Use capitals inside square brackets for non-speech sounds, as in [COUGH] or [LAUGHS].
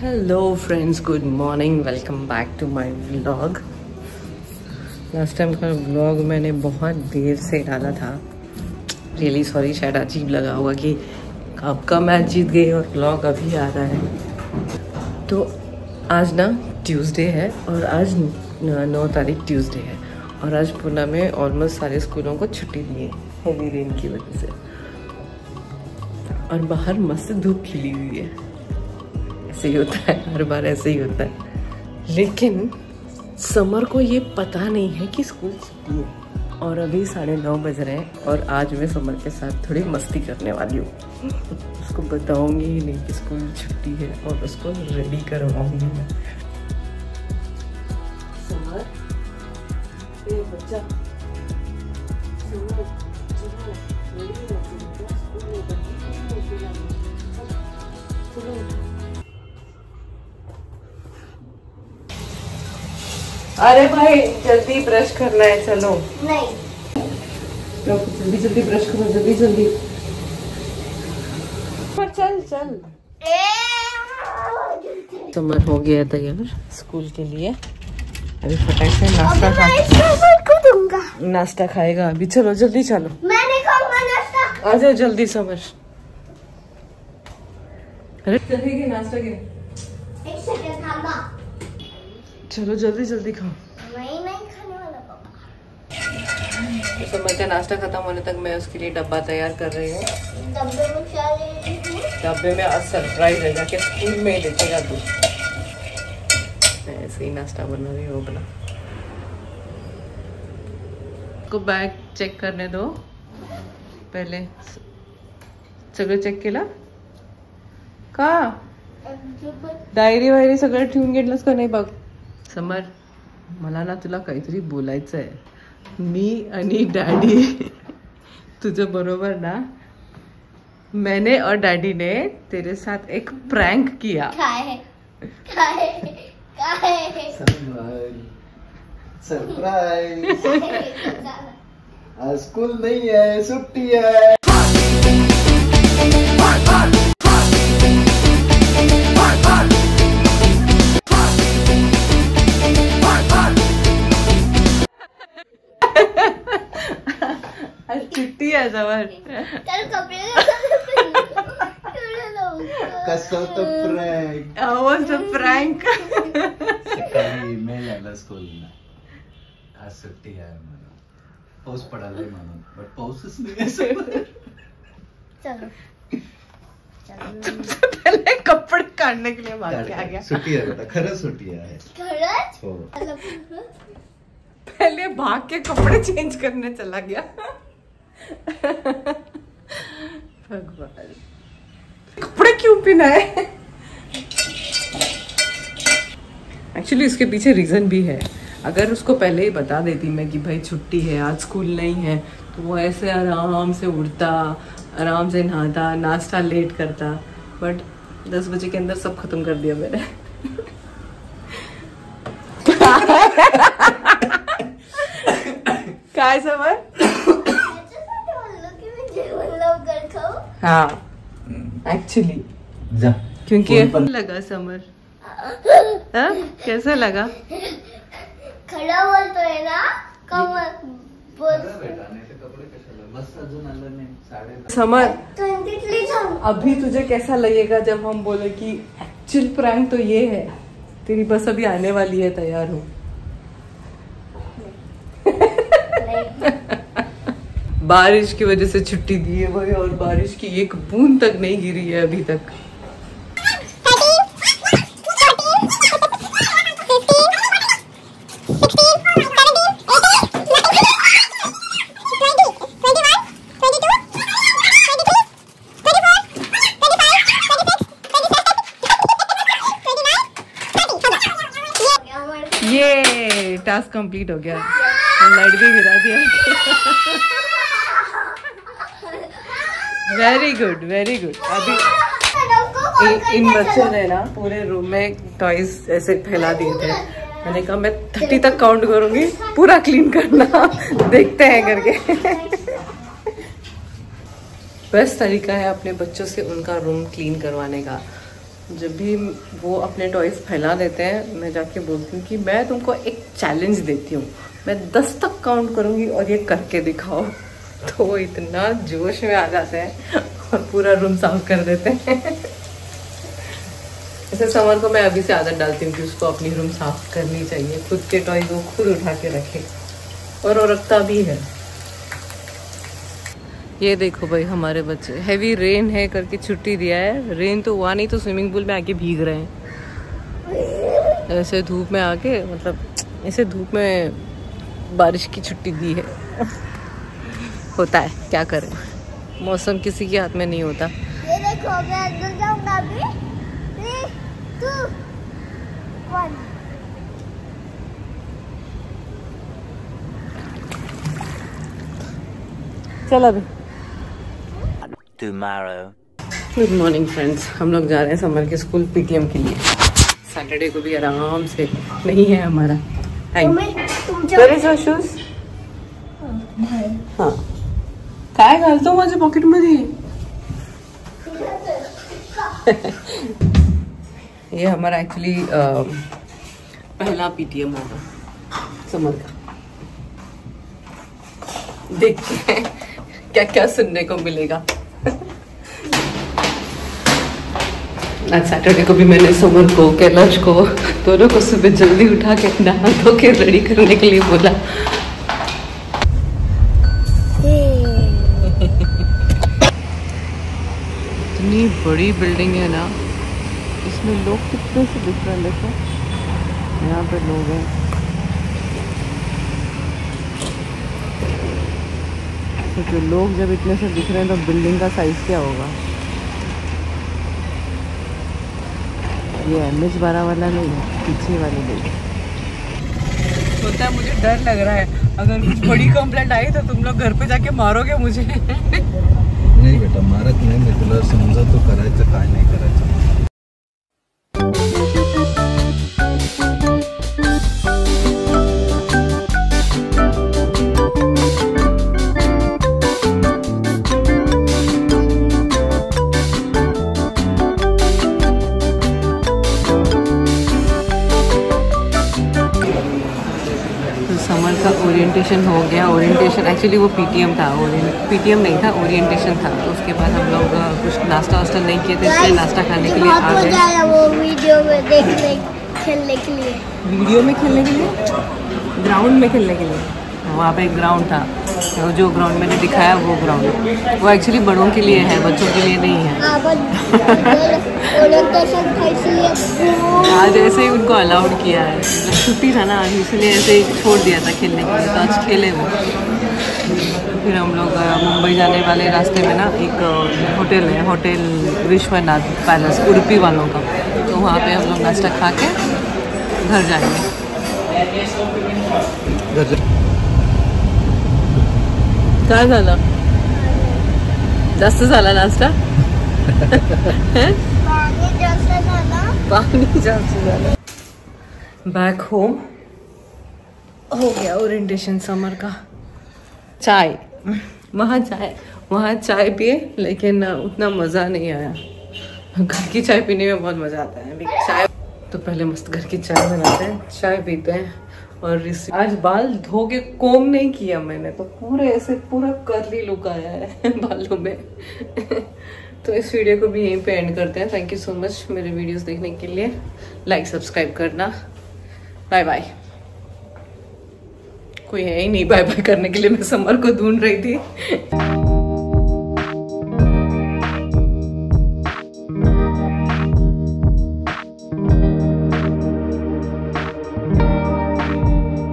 Hello friends good morning welcome back to my vlog last time का vlog मैंने बहुत देर से डाला था। रियली सॉरी शायद अजीब लगा होगा कि कब का मैच जीत गई और व्लॉग अभी आ रहा है। तो आज ना ट्यूसडे है और आज नौ तारीख ट्यूसडे है। और आज पुणे में ऑलमोस्ट सारे स्कूलों को छुट्टी दी है। हेवी रेन की वजह से। और बाहर मस्त धूप खिली हुई है। ऐसे ही होता है, हर बार ऐसे ही होता है। लेकिन समर को ये पता नहीं है कि स्कूल छुट्टी है। और अभी साढ़े नौ बज रहे हैं और आज मैं समर के साथ थोड़ी मस्ती करने वाली हूँ। उसको बताऊँगी ही नहीं कि स्कूल छुट्टी है और उसको रेडी करवाऊँगी मैं। समर ए बच्चा अरे भाई जल्दी ब्रश करना है चलो। नहीं। तो जल्दी जल्दी ब्रश करो जल्दी जल्दी। पर चल चल। समर हो गया तैयार। स्कूल के लिए। अभी फटाक से नाश्ता खा नाश्ता खाएगा अभी। चलो जल्दी चलो। मैं नाश्ता। आ जाओ जल्दी समर अरे नाश्ता के एक सेकंड थामा चलो जल्दी जल्दी खाओ। मैं नहीं खाने वाला पापा तो समर का नाश्ता खत्म होने तक मैं उसके लिए डब्बा तैयार कर रही हूँ। डब्बे में क्या ले डब्बे में आज सरप्राइज़ है जाके स्कूल में ही देखेगा तू मैं ऐसे ही नाश्ता बना रही हूँ अपना। को बैग चेक करने दो। पहले सगळं चेक केला का डायरी वायरी सगळं ठेवून घेतलंस का नाही बघ समर मला ना तुला काहीतरी बोलायचं आहे मी आणि डॅडी तुझं बरोबर ना? मैंने और डैडी ने तेरे साथ एक प्रैंक किया. सरप्राइज़ [LAUGHS] आज स्कूल नहीं है छुट्टी है. छुट्टी आहे जवळ कसं तो प्रँक। Was prank. सकाळी ईमेल आला स्कूलला आज सुट्टी आहे म्हणून पाऊस पडालाय म्हणून बट पाऊसच नाही पहले कपड़े काटने के लिए भाग के आ गया। सुट्टी बेटा खरंच सुट्टी आहे खरंच? हो। पहले भाग के कपड़े चेंज करने चला गया। भगवान। कपड़े क्यों पहनाए एक्चुअली इसके पीछे रीजन भी है। अगर उसको पहले ही बता देती मैं कि भाई छुट्टी है, आज स्कूल नहीं है तो वो ऐसे आराम से उठता, आराम से नहाता, नाश्ता लेट करता। बट दस बजे के अंदर सब खत्म कर दिया मैंने। [LAUGHS] काय समर हाँ एक्चुअली जा। क्योंकि फ़ोन लगा समर। हाँ? कैसा लगा? बोलतोय ना? कमर बोल। बेटा नाही तर कपडे कशाला मस्त अजून आलं नाही साडे समर ट्वेंटीतली जाऊ अभी तुझे कैसा लगेगा जब हम बोले कि एक्चुअल प्रैंक तो ये है तेरी बस अभी आने वाली है तैयार हो। बारिश की वजह से छुट्टी दी है भाई, और बारिश की एक बूंद तक नहीं गिरी है अभी तक। ये टास्क कंप्लीट हो गया लाइट भी गिरा दिया वेरी गुड वेरी गुड अभी [LAUGHS] इन बच्चों ने ना पूरे रूम में टॉयज ऐसे फैला दिए थे। मैंने कहा मैं थर्टी तक काउंट करूँगी पूरा क्लीन करना। [LAUGHS] देखते हैं करके। [LAUGHS] बेस्ट तरीका है अपने बच्चों से उनका रूम क्लीन करवाने का। जब भी वो अपने टॉयज फैला देते हैं मैं जाके बोलती हूँ कि मैं तुमको एक चैलेंज देती हूँ। मैं दस तक काउंट करूँगी और ये करके दिखाओ। तो इतना जोश में आ जाते हैं और पूरा रूम साफ़ कर देते हैं। ऐसे समर को मैं अभी से आदत डालती हूँ कि उसको अपनी रूम साफ़ करनी चाहिए, खुद के टॉयज वो खुद उठा के रखे। और वो रखता भी है। ये देखो भाई, हमारे बच्चे। हैवी रेन है करके छुट्टी दिया है। रेन तो हुआ नहीं तो स्विमिंग पूल में आके भीग रहे हैं। ऐसे धूप में आके मतलब ऐसे धूप में बारिश की छुट्टी दी है। होता है क्या करें? मौसम किसी के हाथ में नहीं होता। ये देखो मैं अंदर जाऊँगा अभी। Three two one. चल अभी। गुड मॉर्निंग फ्रेंड्स हम लोग जा रहे हैं समर के स्कूल पीटीएम के लिए। सैटरडे को भी आराम से नहीं है हमारा। Time shoes? हाँ। काय घालतो माझ्या पॉकेट मध्ये ये हमारा एक्चुअली पहला पीटीएम होगा समर का? देखते हैं क्या क्या सुनने को मिलेगा. आज सैटरडे को भी मैंने समर को कैलाश को दोनों को सुबह जल्दी उठा के नहा धो के रेडी करने के लिए बोला. बड़ी बिल्डिंग है ना, इसमें लोग कितने से दिख रहे हैं देखो। यहाँ पे लोग हैं। तो लोग जब इतने से दिख रहे हैं तो बिल्डिंग का साइज़ क्या होगा? ये एम एच बारह वाला नहीं है, पीछे वाली बिल्डिंग होता है मुझे डर लग रहा है। अगर कुछ बड़ी कंप्लेंट आई तो तुम लोग घर पे जाके मारोगे मुझे। [LAUGHS] नाही बेटा मारत नाही मी तुला समजतो करायचं काय नाही करायचं. समर का ओरिएंटेशन हो गया। ओरिएंटेशन एक्चुअली वो पीटीएम था पीटीएम नहीं था ओरिएंटेशन था। तो उसके बाद हम लोग कुछ नाश्ता वास्ता नहीं किए थे इसलिए नाश्ता खाने के लिए आ गए। वो वीडियो में देखने खेलने के लिए। वीडियो में खेलने के लिए? ग्राउंड में खेलने के लिए? वहाँ पे एक ग्राउंड था। तो जो ग्राउंड मैंने दिखाया वो ग्राउंड वो एक्चुअली बड़ों के लिए है बच्चों के लिए नहीं है। हाँ इसलिए आज ऐसे ही उनको अलाउड किया है। छुट्टी था ना आज इसलिए ऐसे ही छोड़ दिया था खेलने के लिए। तो आज खेले वो। फिर हम लोग मुंबई जाने वाले रास्ते में ना एक होटल है होटल विश्वनाथ पैलेस उड़पी वालों का। तो वहाँ पे हम लोग नाश्ता खा के घर जाएँगे। काय झालं? जास्त झाला नाश्ता? [LAUGHS] जास्त झालं. बैक होम हो गया ओरिएंटेशन समर का? चाय. वहाँ चाय वहाँ चाय पिए लेकिन उतना मज़ा नहीं आया। घर की चाय पीने में बहुत मज़ा आता है। चाय तो पहले मस्त घर की चाय बनाते हैं चाय पीते हैं। और आज बाल धो के कोम नहीं किया मैंने तो पूरे ऐसे पूरा करली लुक आया है [LAUGHS] बालों में। [LAUGHS] तो इस वीडियो को भी यहीं पे एंड करते हैं। थैंक यू सो मच मेरे वीडियोस देखने के लिए। लाइक सब्सक्राइब करना। बाय बाय कोई है ही नहीं बाय बाय करने के लिए। मैं समर को ढूंढ रही थी।